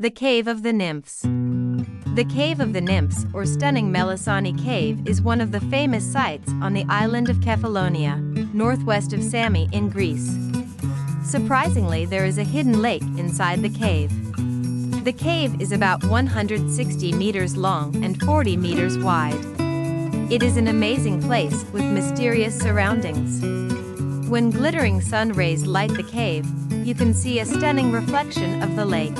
The Cave of the Nymphs. The Cave of the Nymphs, or Stunning Melissani Cave, is one of the famous sites on the island of Kefalonia, northwest of Sami in Greece. Surprisingly, there is a hidden lake inside the cave. The cave is about 160 meters long and 40 meters wide. It is an amazing place with mysterious surroundings. When glittering sun rays light the cave, you can see a stunning reflection of the lake.